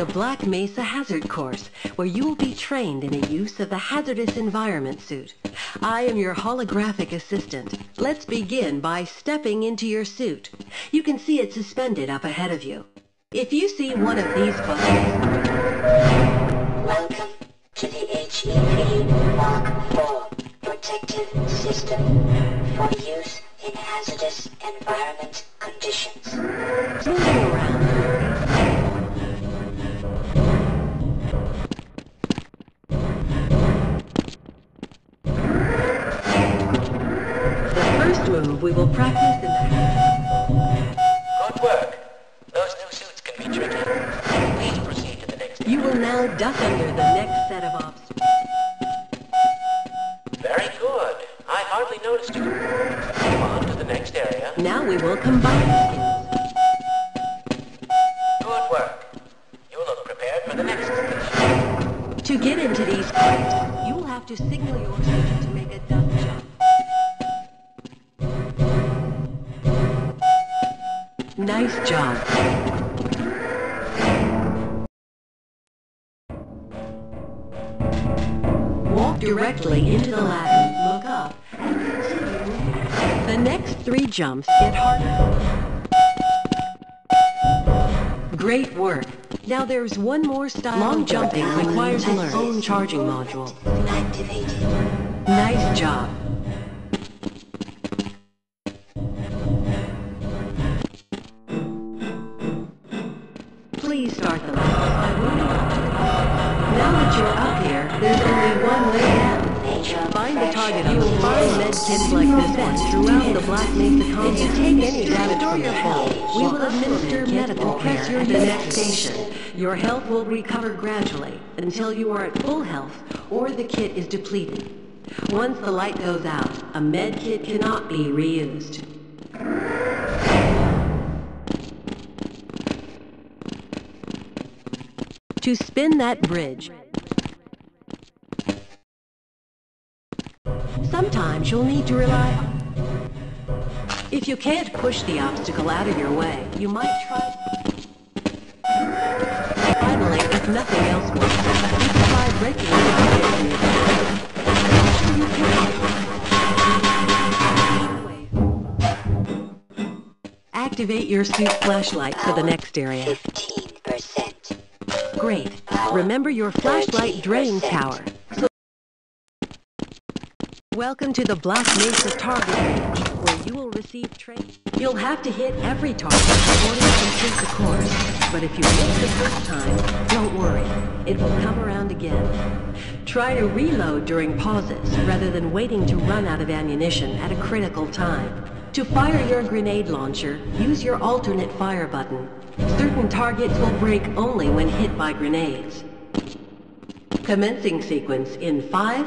the Black Mesa Hazard Course, where you will be trained in the use of the hazardous environment suit. I am your holographic assistant. Let's begin by stepping into your suit. You can see it suspended up ahead of you. If you see one of these buttons, Welcome to the HEV Mark IV protective system for use in hazardous environment conditions. Move we will practice in the Good work. Those new suits can be tricky. Please proceed to the next You will now duck under the next set of obstacles. Very good. I hardly noticed you. Come on to the next area. Now we will combine skills. Good work. You look prepared for the next station. To get into these crates, you will have to signal your suit to make a duck jump. Nice job. Walk directly into the ladder, look up, and continue. The next three jumps get harder. Great work. Now there's one more style. Long jumping requires its own charging module. Activated. Nice job. Find the target. You will find med kits like this one throughout the Black Mesa complex. If you take any damage from your fall, we will administer medical care at the next station. Your health will recover gradually until you are at full health or the kit is depleted. Once the light goes out, a med kit cannot be reused. To spin that bridge, Sometimes you'll need to rely on... If you can't push the obstacle out of your way, you might try... Finally, if nothing else works, you can try breaking the Activate your suit flashlight for the next area. 15%. Great. Remember your flashlight drains power. Welcome to the Black Mesa target range, where you will receive training. You'll have to hit every target in order to complete the course. But if you miss the first time, don't worry. It will come around again. Try to reload during pauses rather than waiting to run out of ammunition at a critical time. To fire your grenade launcher, use your alternate fire button. Certain targets will break only when hit by grenades. Commencing sequence in five,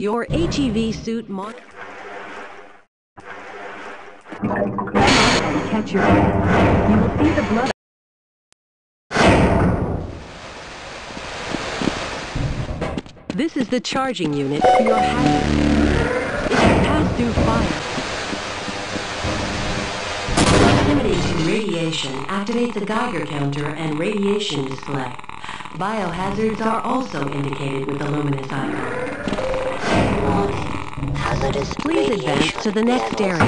Your HEV suit mod. Catch your breath. You will see the blood. This is the charging unit for your hazard. If you pass through fire, Intimidating radiation activates the Geiger counter and radiation display. Biohazards are also indicated with the luminous icon. Please advance to the next area.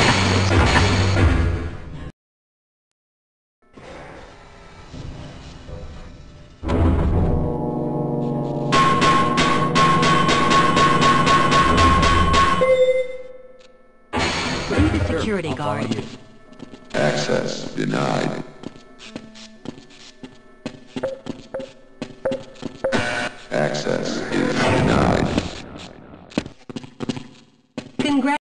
security guard. Access denied.